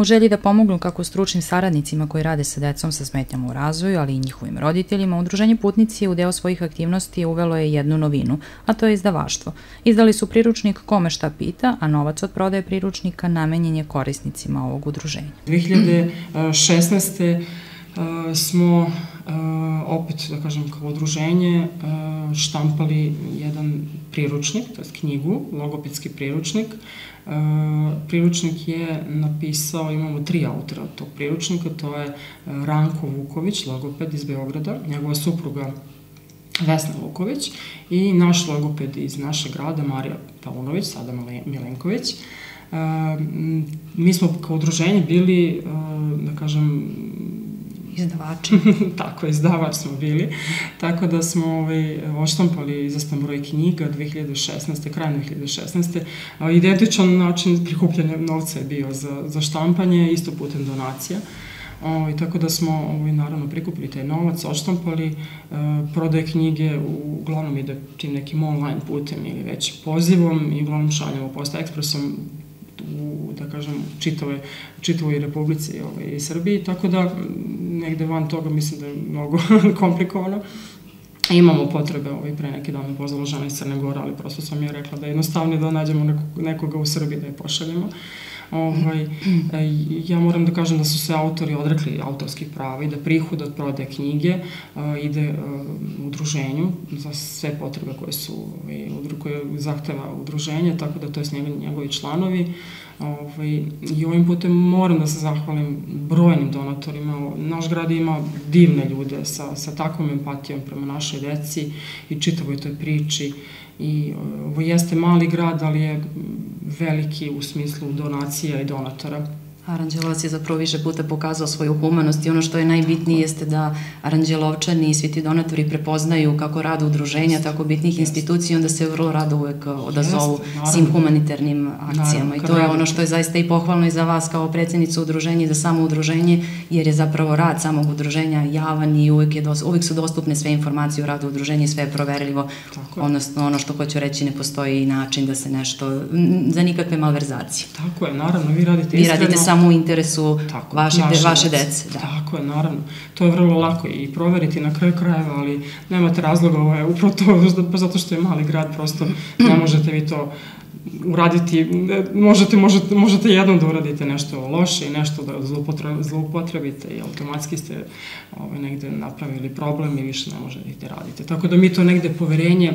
U želji da pomognu kako stručnim saradnicima koji rade sa decom sa smetnjama u razvoju, ali i njihovim roditeljima, Udruženje Putnici u deo svojih aktivnosti uvelo je jednu novinu, a to je izdavaštvo. Izdali su priručnik Kome šta pita, a novac od prodaje priručnika namenjen je korisnicima ovog udruženja. 2016 smo opet, da kažem, kao udruženje štampali jedan priručnik, to je knjigu, logopedski priručnik. Priručnik je napisao, imamo tri autora tog priručnika, to je Ranko Vuković, logoped iz Beograda, njegova supruga Vesna Vuković i naš logoped iz našeg grada, Marija Palunović, sada Milenković. Mi smo kao udruženje bili, da kažem, Izdavači. Tako, izdavač smo bili. Tako da smo ovaj, oštampali izastan broj knjiga 2016. kraj 2016. Identičan način prikupljanja novca je bio za, za štampanje, isto putem donacija. Ovaj, tako da smo ovaj, naravno prikupili taj novac, oštampali, e, prodaje knjige uglavnom ide tim nekim online putem ili već pozivom i uglavnom šaljamo posta ekspresom kažem, čitave, čitavoj Republici ovaj, i Srbiji, tako da negde van toga mislim da je mnogo komplikovano. Imamo potrebe, ovaj, pre neki dan pozvala žena iz Crne Gore, ali prosto sam je rekla da je jednostavnije da nađemo nekog, nekoga u Srbiji da je pošaljemo. Ovaj, ja moram da kažem da su se autori odrekli autorskih prava i da prihod od prodaje knjige uh, ide uh, udruženju za sve potrebe koje su ovaj, koje zahteva udruženje, tako da to je njegovi članovi. Ovaj, I ovim putem moram da se zahvalim brojnim donatorima. Naš grad ima divne ljude sa, sa takvom empatijom prema našoj deci i čitavoj toj priči. I ovo jeste mali grad, ali je veliki u smislu donacija i donatora. Aranđelovac je zapravo više puta pokazao svoju humanost i ono što je najbitnije jeste da Aranđelovčani i svi ti donatori prepoznaju kako rada udruženja, tako bitnih institucija, onda se vrlo rado uvek odazovu svim humanitarnim akcijama. I to je ono što je zaista i pohvalno i za vas kao predsednicu udruženja i za samo udruženje, jer je zapravo rad samog udruženja javan i uvek, je dos, uvek su dostupne sve informacije o radu udruženja i sve je proverljivo. Odnosno, ono što hoću reći, ne postoji način da se nešto, za nikakve malverzacije. Tako je, naravno, vi radite iskreno. Vi radite samo u interesu Tako, vaše, naše, vaše dece. Da. Tako je, naravno. To je vrlo lako i proveriti na kraju krajeva, ali nemate razloga, ovo je upravo to, pa zato što je mali grad, prosto ne možete vi to uraditi, možete, možete, možete jednom da uradite nešto loše i nešto da zloupotrebite i automatski ste ovaj, negde napravili problem i više ne možete da radite. Tako da mi to negde poverenje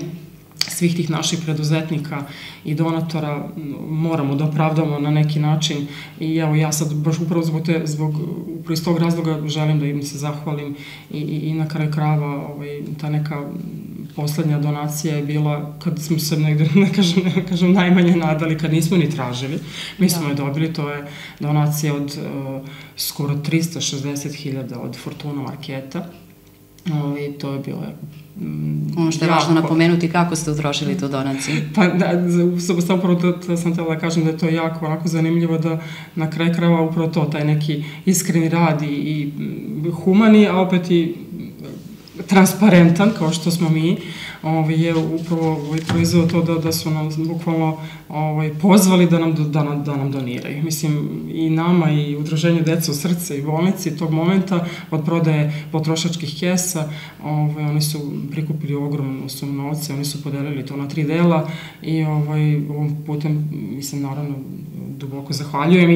svih tih naših preduzetnika i donatora moramo da opravdamo na neki način i evo ja sad baš upravo zbog, te, zbog upravo iz tog razloga želim da im se zahvalim i, i, i na kraju krava ovaj, ta neka poslednja donacija je bila kad smo se negde, ne kažem, ne kažem najmanje nadali, kad nismo ni tražili. Mi smo da. je dobili, to je donacija od uh, skoro 360.000 od Fortuna Marketa. Ovaj, to je bilo Mm, ono što je jako. važno napomenuti, kako ste utrošili tu donaciju? Pa da, samo upravo da, da sam tela da kažem da je to jako onako zanimljivo da na kraj krava upravo to, taj neki iskreni rad i, i humani, a opet i transparentan, kao što smo mi, ovaj, je upravo ovaj, proizveo to da, da su nam bukvalno ovaj, pozvali da nam, da, nam, da nam doniraju. Mislim, i nama i udruženju Deca u srce i bolnici tog momenta od prodaje potrošačkih kesa, ovaj, oni su prikupili ogromnu sumu novca, oni su podelili to na tri dela i ovaj, ovom putem, mislim, naravno, duboko zahvaljujem